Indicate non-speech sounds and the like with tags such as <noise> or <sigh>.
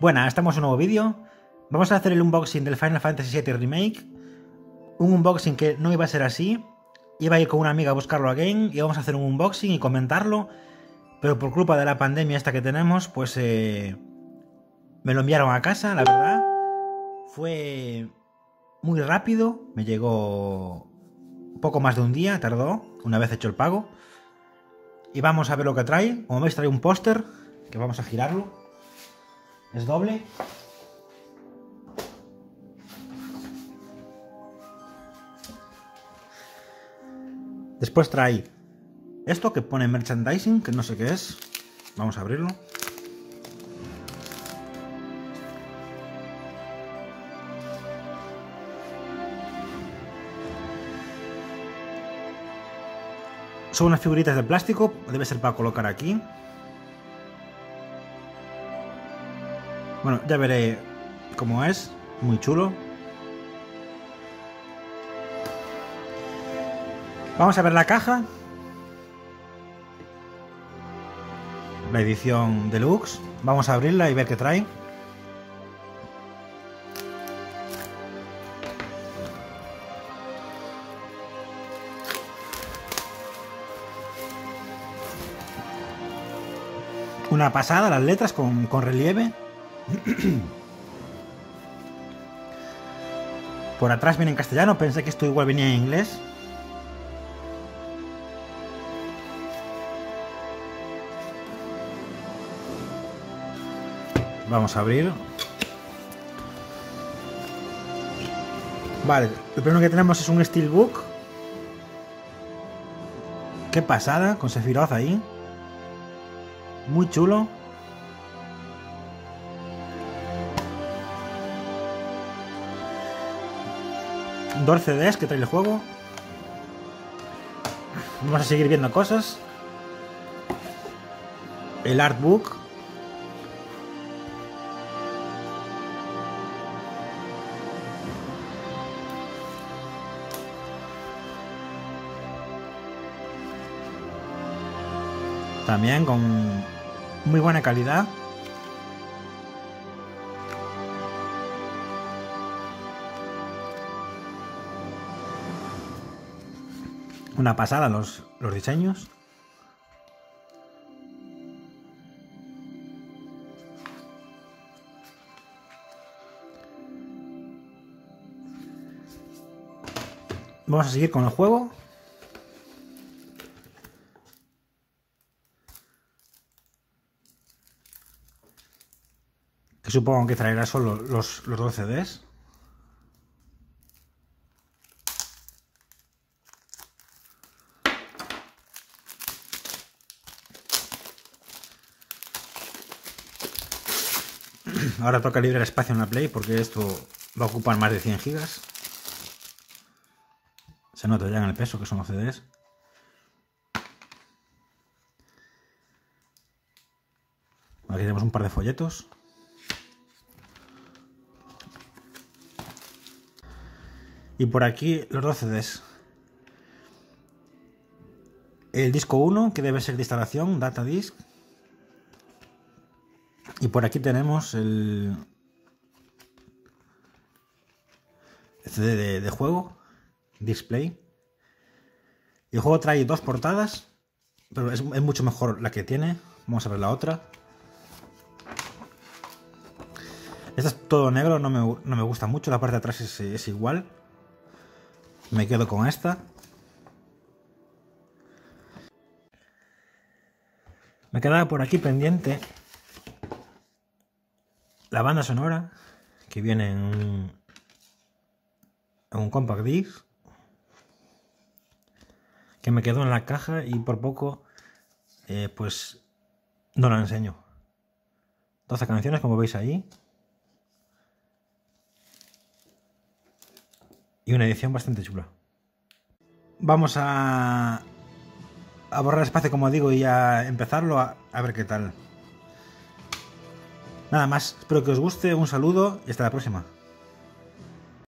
Bueno, estamos en un nuevo vídeo. Vamos a hacer el unboxing del Final Fantasy VII Remake. Un unboxing que no iba a ser así. Iba a ir con una amiga a buscarlo again y vamos a hacer un unboxing y comentarlo. Pero por culpa de la pandemia esta que tenemos, pues eh, me lo enviaron a casa, la verdad. Fue muy rápido, me llegó poco más de un día, tardó, una vez hecho el pago. Y vamos a ver lo que trae. Como veis trae un póster, que vamos a girarlo. Es doble. Después trae esto que pone merchandising, que no sé qué es. Vamos a abrirlo. Son unas figuritas de plástico, debe ser para colocar aquí. Bueno, ya veré cómo es, muy chulo. Vamos a ver la caja. La edición deluxe. Vamos a abrirla y ver qué trae. Una pasada, las letras con, con relieve. <clears throat> Por atrás viene en castellano, pensé que esto igual venía en inglés. Vamos a abrir. Vale, lo primero que tenemos es un Steelbook. Qué pasada, con Sephiroth ahí. Muy chulo. Dos CDs que trae el juego. Vamos a seguir viendo cosas. El artbook. También con muy buena calidad. Una pasada los, los diseños. Vamos a seguir con el juego. Que supongo que traerá solo los, los 12 CDs. Ahora toca libre espacio en la Play porque esto va a ocupar más de 100 gigas. Se nota ya en el peso que son los CDs. Aquí tenemos un par de folletos. Y por aquí los dos CDs. El disco 1, que debe ser de instalación, data disc. Y por aquí tenemos el CD de, juego, display. Y el juego trae dos portadas, pero es, es, mucho mejor la que tiene. Vamos a ver la otra. Esta es todo negro, no me, no me gusta mucho. La parte de atrás es, es igual. Me quedo con esta. Me quedaba por aquí pendiente la banda sonora que viene en un, compact disc que me quedó en la caja y por poco eh, pues no la enseño. 12 canciones como veis ahí. Y una edición bastante chula. Vamos a a borrar espacio como digo y a empezarlo a, a ver qué tal Nada más, espero que os guste, un saludo y hasta la próxima.